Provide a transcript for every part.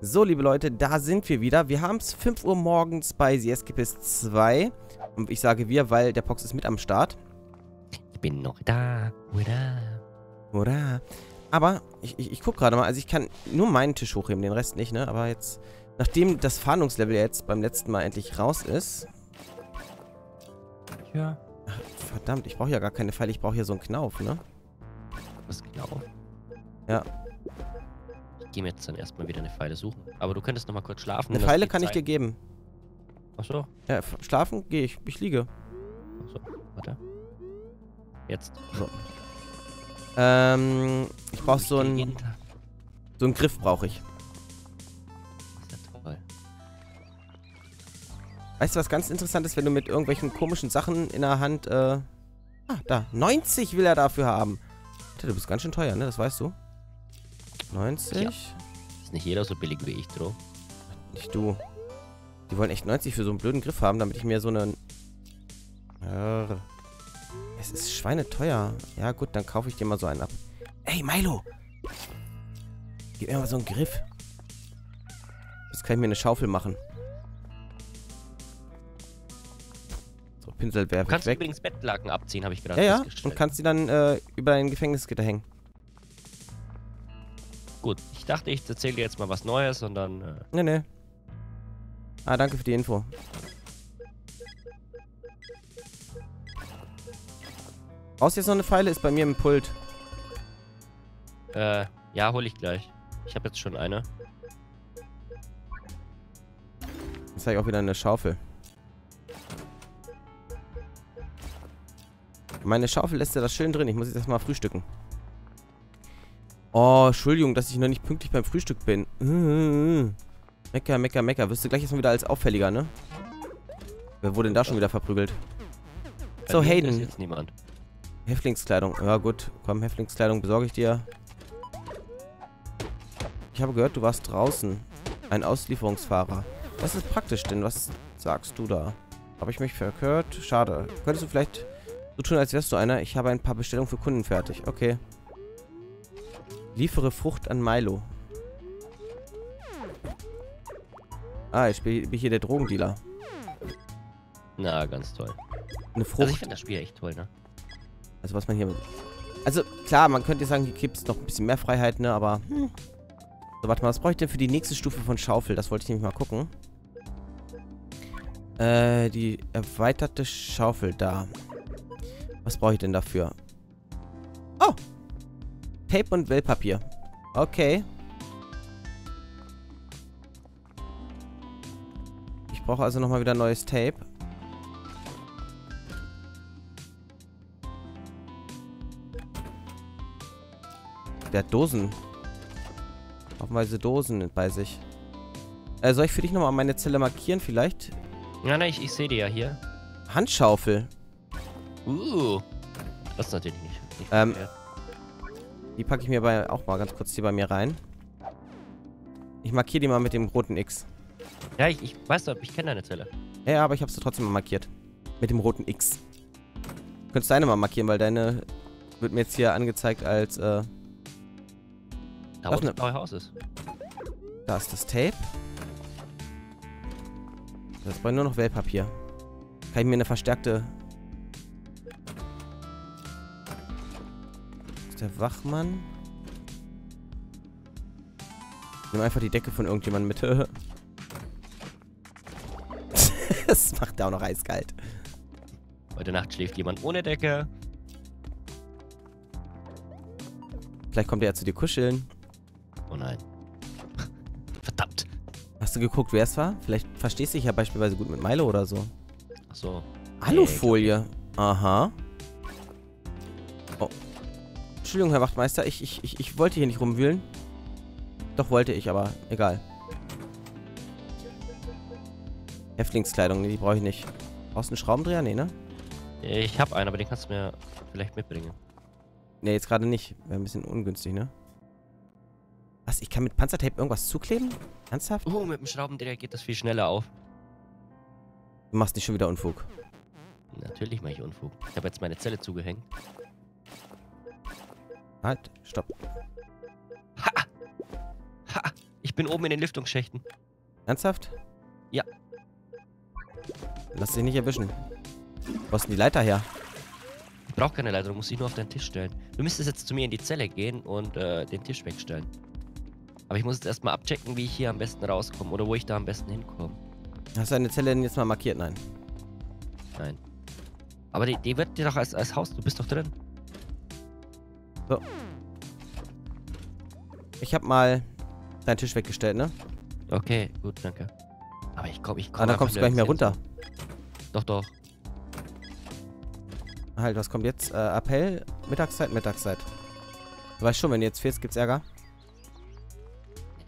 So, liebe Leute, da sind wir wieder. Wir haben es 5 Uhr morgens bei The Escapist 2. Und ich sage wir, weil der Pox ist mit am Start. Ich bin noch da. Oder? Oder? Aber ich, ich, ich gucke gerade mal. Also ich kann nur meinen Tisch hochheben, den Rest nicht, ne? Aber jetzt, nachdem das Fahndungslevel jetzt beim letzten Mal endlich raus ist... Ja. Ach, verdammt, ich brauche ja gar keine Pfeile. Ich brauche hier so einen Knauf, ne? Was genau? Ja. Ich gehe mir jetzt dann erstmal wieder eine Pfeile suchen. Aber du könntest noch mal kurz schlafen. Eine Pfeile kann ich Zeit. dir geben. Achso. Ja, schlafen gehe ich. Ich liege. Achso. Warte. Jetzt. Ähm, ich brauche so Ich einen, so einen Griff brauche ich. Das ist ja toll. Weißt du, was ganz interessant ist, wenn du mit irgendwelchen komischen Sachen in der Hand, äh... Ah, da. 90 will er dafür haben. Du bist ganz schön teuer, ne? Das weißt du. 90? Ja. Ist nicht jeder so billig wie ich, Dro. Nicht du. Die wollen echt 90 für so einen blöden Griff haben, damit ich mir so einen... Ja. Es ist schweineteuer. Ja gut, dann kaufe ich dir mal so einen ab. Ey, Milo! Gib mir mal so einen Griff. Jetzt kann ich mir eine Schaufel machen. So, Pinsel Du werfe ich kannst weg. übrigens Bettlaken abziehen, habe ich gerade Ja, ja. Und kannst sie dann äh, über dein Gefängnisgitter hängen. Gut, ich dachte, ich erzähle dir jetzt mal was Neues und dann... Äh, Ne, ne. Ah, danke für die Info. Brauchst du jetzt noch eine Pfeile? Ist bei mir im Pult. äh, ja, hole ich gleich. Ich habe jetzt schon eine. Jetzt habe ich auch wieder eine Schaufel. Meine Schaufel lässt ja das schön drin. Ich muss jetzt erstmal frühstücken. Oh, Entschuldigung, dass ich noch nicht pünktlich beim Frühstück bin. Äh, Mecker, mecker, mecker. Wirst du gleich erstmal wieder als auffälliger, ne? Wer wurde denn da schon wieder verprügelt? Bei So, Hayden. ist jetzt niemand. Häftlingskleidung. Ja gut, komm, Häftlingskleidung besorge ich dir. Ich habe gehört, du warst draußen. Ein Auslieferungsfahrer. Das ist praktisch, denn was sagst du da? Habe ich mich verhört? Schade. Könntest du vielleicht so tun, als wärst du einer? Ich habe ein paar Bestellungen für Kunden fertig. Okay. Liefere Frucht an Milo. Ah, ich bin hier der Drogendealer. Na, ganz toll. Eine Also Frucht. ich finde das Spiel echt toll, ne? Also was man hier... Also klar, man könnte sagen, hier gibt es noch ein bisschen mehr Freiheit, ne? Aber... Hm. So, warte mal, was brauche ich denn für die nächste Stufe von Schaufel? Das wollte ich nämlich mal gucken. Äh, die erweiterte Schaufel da. Was brauche ich denn dafür? Tape und Wellpapier. Okay. Ich brauche also nochmal wieder neues Tape. Der hat Dosen. Haufenweise Dosen bei sich. Äh, soll ich für dich nochmal meine Zelle markieren vielleicht? Ja, ne, ich, ich sehe die ja hier. Handschaufel. Uh. Das ist natürlich nicht. nicht Ähm, verkehrt. Die packe ich mir bei, auch mal ganz kurz hier bei mir rein. Ich markiere die mal mit dem roten X. Ja, ich, ich weiß doch, ich kenne deine Zelle. Ja, aber ich habe sie trotzdem mal markiert. Mit dem roten X. Du könntest deine mal markieren, weil deine wird mir jetzt hier angezeigt als, äh, Da, wo das ne- blaue Haus ist. da ist das Tape. Das brauche ich nur noch Wellpapier. Kann ich mir eine verstärkte... der Wachmann. Nimm einfach die Decke von irgendjemandem mit. das macht er auch noch eiskalt. Heute Nacht schläft jemand ohne Decke. Vielleicht kommt er ja zu dir kuscheln. Oh nein. Verdammt. Hast du geguckt, wer es war? Vielleicht verstehst du dich ja beispielsweise gut mit Milo oder so. Ach so. Alufolie. Aha. Entschuldigung, Herr Wachtmeister. Ich, ich, ich, ich wollte hier nicht rumwühlen. Doch wollte ich, aber egal. Häftlingskleidung, nee, die brauche ich nicht. Brauchst du einen Schraubendreher? Nee, ne? Ich habe einen, aber den kannst du mir vielleicht mitbringen. Nee, jetzt gerade nicht. Wäre ein bisschen ungünstig, ne? Was? Ich kann mit Panzertape irgendwas zukleben? Ernsthaft? Oh, mit dem Schraubendreher geht das viel schneller auf. Du machst nicht schon wieder Unfug. Natürlich mache ich Unfug. Ich habe jetzt meine Zelle zugehängt. Halt, stopp. Ha! bin oben in den Lüftungsschächten. Ernsthaft? Ja. Lass dich nicht erwischen. Wo ist denn die Leiter her? Ich brauche keine Leiter, du musst dich nur auf deinen Tisch stellen. Du müsstest jetzt zu mir in die Zelle gehen und äh, den Tisch wegstellen. Aber ich muss jetzt erstmal abchecken, wie ich hier am besten rauskomme oder wo ich da am besten hinkomme. Hast du deine Zelle denn jetzt mal markiert? Nein. Nein. Aber die, die wird dir doch als, als Haus, du bist doch drin. Ich habe mal deinen Tisch weggestellt, ne? Okay, gut, danke. Aber ich komme, ich komme. Ah, dann kommst du gar nicht mehr runter. Doch, doch. Halt, was kommt jetzt? Äh, Appell? Mittagszeit? Mittagszeit. Du weißt schon, wenn du jetzt fehlst, gibt's Ärger.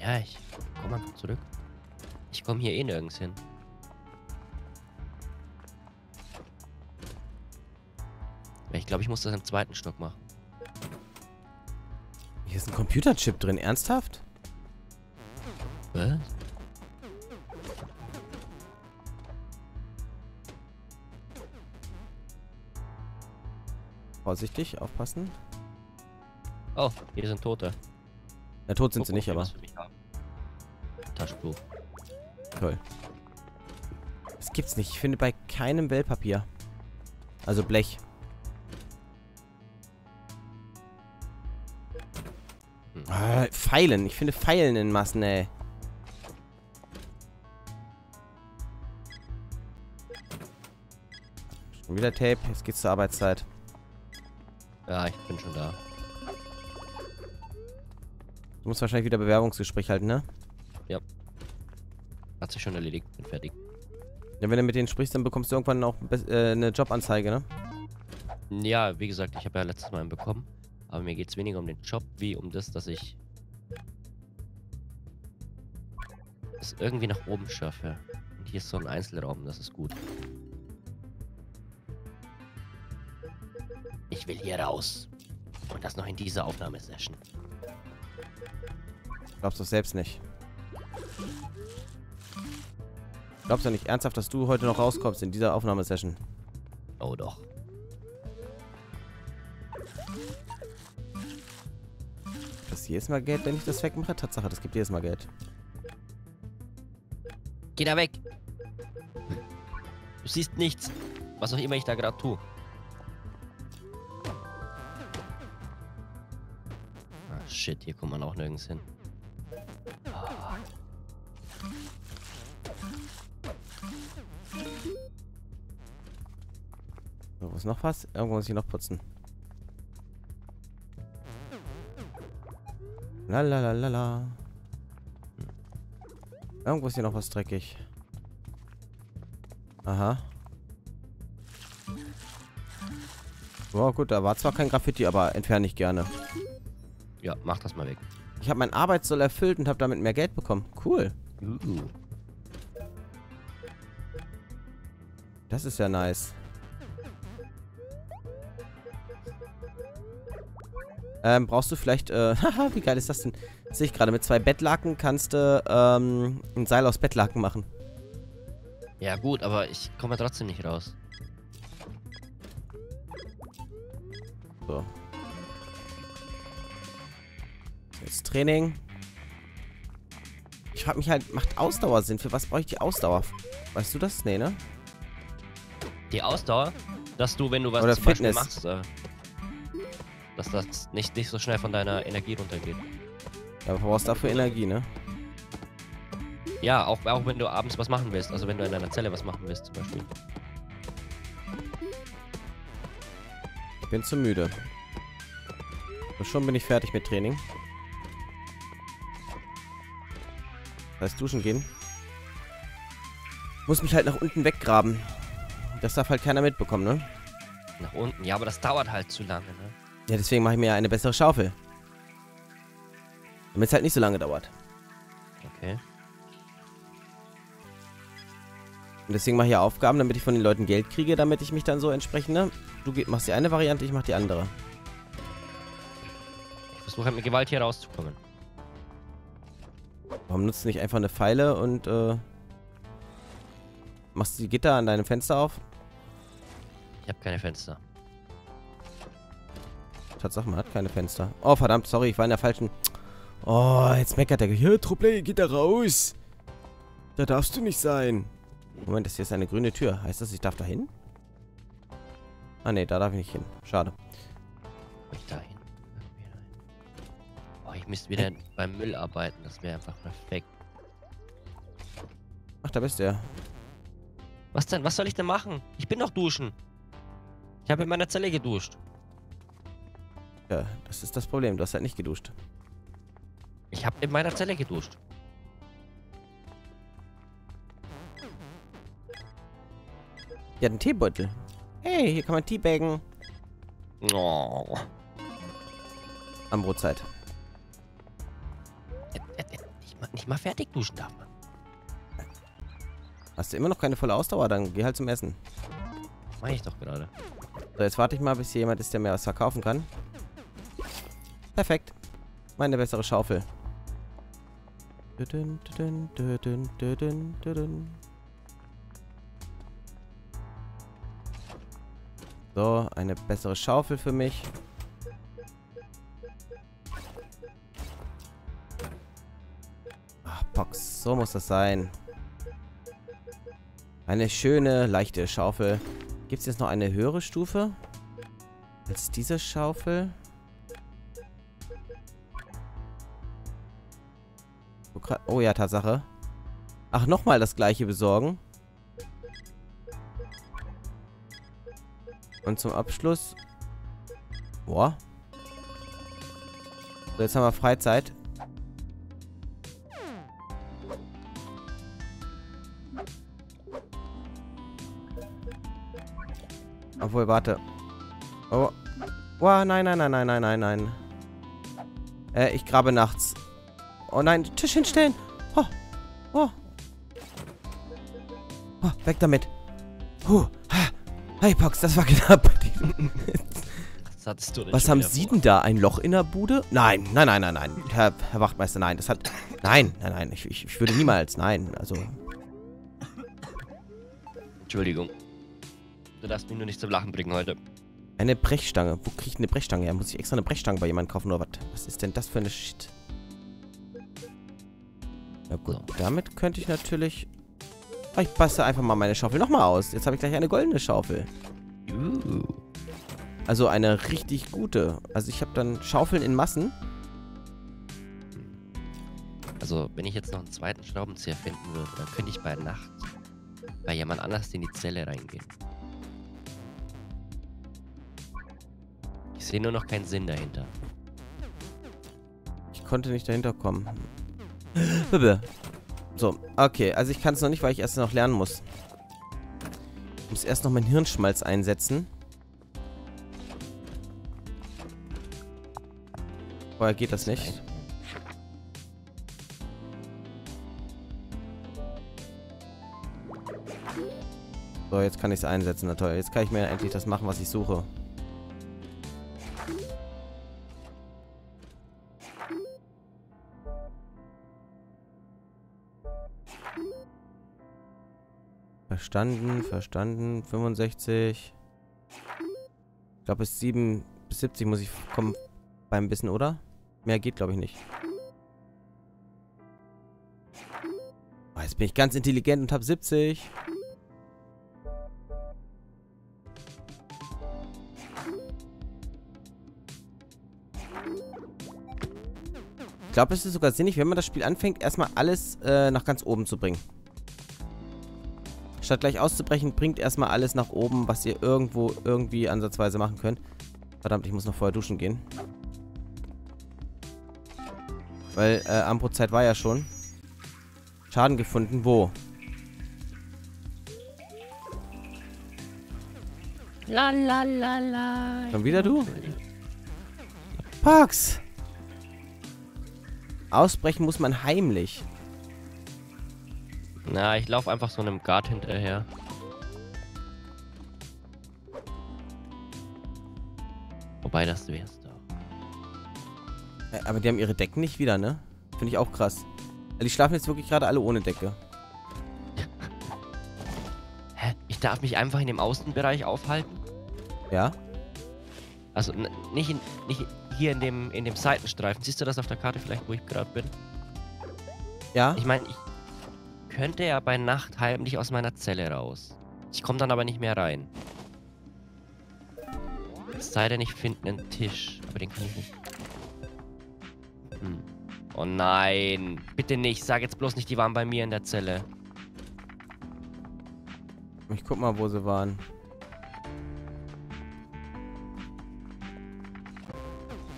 Ja, ich komme einfach zurück. Ich komme hier eh nirgends hin. Ich glaube, ich muss das im zweiten Stock machen. Ist ein Computerchip drin. Ernsthaft? Was? Vorsichtig, aufpassen. Oh, hier sind Tote. Na, tot sind Guck, sie nicht, aber. Taschentuch. toll. Das gibt's nicht. Ich finde bei keinem Wellpapier. Also Blech. Ah, Pfeilen. Ich finde Pfeilen in Massen, ey. Schon wieder Tape. Jetzt geht's zur Arbeitszeit. Ja, ich bin schon da. Du musst wahrscheinlich wieder Bewerbungsgespräch halten, ne? Hat sich schon erledigt. Bin fertig. Ja, wenn du mit denen sprichst, dann bekommst du irgendwann auch äh, eine Jobanzeige, ne? Ja, wie gesagt, ich habe ja letztes Mal einen bekommen. Aber mir geht es weniger um den Job, wie um das, dass ich es irgendwie nach oben schaffe. Und hier ist so ein Einzelraum, das ist gut. Ich will hier raus. Und das noch in dieser Aufnahmesession. Glaubst du selbst nicht. Glaubst du nicht ernsthaft, dass du heute noch rauskommst in dieser Aufnahmesession? Oh doch. Das jedes Mal Geld, wenn ich das wegmache? Tatsache, das gibt jedes Mal Geld. Geh da weg! Du siehst nichts. Was auch immer ich da gerade tue. Ah, shit, hier kommt man auch nirgends hin. So, was noch was? Irgendwo muss ich noch putzen. Lalalala. Irgendwo ist hier noch was dreckig. Aha. Boah, gut, da war zwar kein Graffiti, aber entferne ich gerne. Ja, mach das mal weg. Ich habe meinen Arbeitssoll erfüllt und habe damit mehr Geld bekommen. Cool. Uh. Das ist ja nice. Ähm, brauchst du vielleicht, äh, haha, wie geil ist das denn? Das sehe ich gerade, mit zwei Bettlaken kannst du, ähm, ein Seil aus Bettlaken machen. Ja gut, aber ich komme trotzdem nicht raus. So. Jetzt Training. Ich frage mich halt, macht Ausdauer Sinn? Für was brauche ich die Ausdauer? Weißt du das? Nee, ne? Die Ausdauer, dass du, wenn du was Oder Fitness. machst, äh, dass das nicht, nicht so schnell von deiner Energie runtergeht. Ja, aber du brauchst dafür Energie, ne? Ja, auch, auch wenn du abends was machen willst, also wenn du in deiner Zelle was machen willst zum Beispiel. Ich bin zu müde. Und schon bin ich fertig mit Training. Das heißt, duschen gehen. Muss mich halt nach unten weggraben. Das darf halt keiner mitbekommen, ne? Nach unten. Ja, aber das dauert halt zu lange, ne? Ja, deswegen mache ich mir ja eine bessere Schaufel. Damit es halt nicht so lange dauert. Okay. Und deswegen mache ich ja Aufgaben, damit ich von den Leuten Geld kriege, damit ich mich dann so entsprechend, ne? Du machst die eine Variante, ich mach die andere. Ich versuche halt mit Gewalt hier rauszukommen. Warum nutzt du nicht einfach eine Pfeile und, äh... Machst du die Gitter an deinem Fenster auf? Ich habe keine Fenster. Tatsache, man hat keine Fenster. Oh, verdammt, sorry, ich war in der falschen... Oh, jetzt meckert er. Hier, Truppe, geht da raus. Da darfst du nicht sein. Moment, das hier ist eine grüne Tür. Heißt das, ich darf da hin? Ah, nee, da darf ich nicht hin. Schade. Ich da hin. Oh, ich müsste wieder beim Müll arbeiten. Das wäre einfach perfekt. Ach, da bist du ja. Was denn? Was soll ich denn machen? Ich bin doch duschen. Ich habe in meiner Zelle geduscht. Ja, das ist das Problem. Du hast halt nicht geduscht. Ich habe in meiner Zelle geduscht. Ja, einen Teebeutel. Hey, hier kann man Teabaggen. Oh. Am Brotzeit. Äh, äh, äh, Nicht mal, nicht mal fertig duschen darf man. Hast du immer noch keine volle Ausdauer? Dann geh halt zum Essen. Mach ich doch gerade. So, jetzt warte ich mal, bis hier jemand ist, der mir was verkaufen kann. Perfekt. Meine bessere Schaufel. So, eine bessere Schaufel für mich. Ach, Pox, so muss das sein. Eine schöne, leichte Schaufel. Gibt es jetzt noch eine höhere Stufe? Als diese Schaufel? Oh ja, Tatsache. Ach, nochmal das gleiche besorgen. Und zum Abschluss... Boah. So, jetzt haben wir Freizeit. Obwohl, warte. Oh. Oh, nein, nein, nein, nein, nein, nein, nein. Äh, ich grabe nachts. Oh nein, Tisch hinstellen. Oh. Oh. Oh, weg damit. Huh. Hey, Pox, das war knapp. Das hattest du Was haben Sie denn da? Ein Loch in der Bude? Nein, nein, nein, nein, nein. Herr, Herr Wachtmeister, nein. Das hat... Nein, nein, nein. Ich, ich, ich würde niemals. Nein, also... Entschuldigung. Du darfst mich nur nicht zum Lachen bringen heute. Eine Brechstange. Wo kriege ich eine Brechstange her? Muss ich extra eine Brechstange bei jemandem kaufen oder was? Was ist denn das für eine Shit? Na gut, So. damit könnte ich natürlich... Ah, Ich passe einfach mal meine Schaufel nochmal aus. Jetzt habe ich gleich eine goldene Schaufel. Uh. Also eine richtig gute. Also ich habe dann Schaufeln in Massen. Also, wenn ich jetzt noch einen zweiten Schraubenzieher finden würde, dann könnte ich bei Nacht bei jemand anders in die Zelle reingehen. Ich sehe nur noch keinen Sinn dahinter. Ich konnte nicht dahinter kommen. So, okay. Also ich kann es noch nicht, weil ich erst noch lernen muss. Ich muss erst noch meinen Hirnschmalz einsetzen. Vorher geht das nicht. So, jetzt kann ich es einsetzen. Na toll. Jetzt kann ich mir endlich das machen, was ich suche. Verstanden, verstanden. 65. Ich glaube, bis 7, bis 70 muss ich kommen beim Bissen, oder? Mehr geht, glaube ich, nicht. Oh, jetzt bin ich ganz intelligent und habe 70. Ich glaube, es ist sogar sinnig, wenn man das Spiel anfängt, erstmal alles äh, nach ganz oben zu bringen. Statt gleich auszubrechen, bringt erstmal alles nach oben, was ihr irgendwo irgendwie ansatzweise machen könnt. Verdammt, ich muss noch vorher duschen gehen. Weil, äh, Ambro-Zeit war ja schon. Schaden gefunden, wo? La la la la. Schon wieder du? Pax! Ausbrechen muss man heimlich. Na, ich laufe einfach so einem Guard hinterher. Wobei das wär's doch. Äh, Aber die haben ihre Decken nicht wieder, ne? Finde ich auch krass. Ja, Die schlafen jetzt wirklich gerade alle ohne Decke. Hä? Ich darf mich einfach in dem Außenbereich aufhalten? Ja? Also nicht in, nicht hier in dem, in dem Seitenstreifen. Siehst du das auf der Karte vielleicht, wo ich gerade bin? Ja? Ich meine, ich könnte ja bei Nacht heimlich aus meiner Zelle raus. Ich komme dann aber nicht mehr rein. Es sei denn, ich finde einen Tisch. Aber den kann ich nicht. Hm. Oh nein. Bitte nicht. Sag jetzt bloß nicht, die waren bei mir in der Zelle. Ich guck mal, wo sie waren.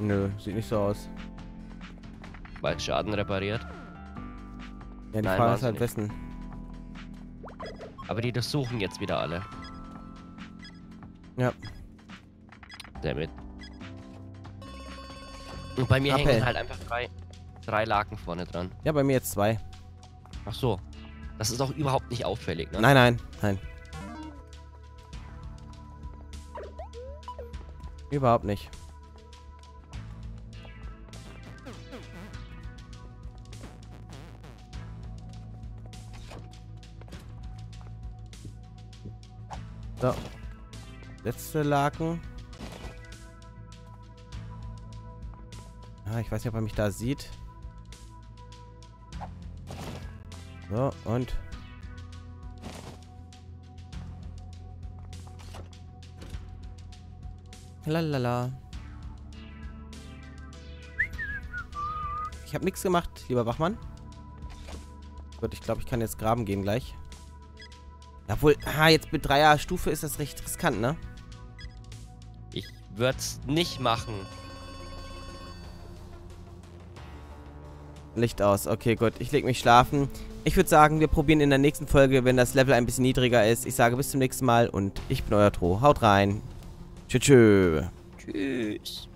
Nö, sieht nicht so aus. Weil Schaden repariert. Ja, die Nein, Frage ist halt nicht. wessen. Aber die durchsuchen jetzt wieder alle. Ja. Damit. Und bei mir Appell. hängen halt einfach drei, drei Laken vorne dran. Ja, bei mir jetzt zwei. Ach so. Das ist auch überhaupt nicht auffällig, ne? Nein, nein, nein. Überhaupt nicht. Letzte Laken. Ah, ich weiß nicht, ob er mich da sieht. So, und Lalala. Ich habe nichts gemacht, lieber Wachmann. Gut, ich glaube, ich kann jetzt graben gehen gleich. Obwohl, ah, jetzt mit dreier Stufe ist das recht riskant, ne? Es nicht machen. Licht aus. Okay, gut. Ich lege mich schlafen. Ich würde sagen, wir probieren in der nächsten Folge, wenn das Level ein bisschen niedriger ist. Ich sage bis zum nächsten Mal und ich bin euer Tro. Haut rein. Tschüss. tschüss. Tschüss.